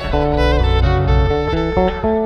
Música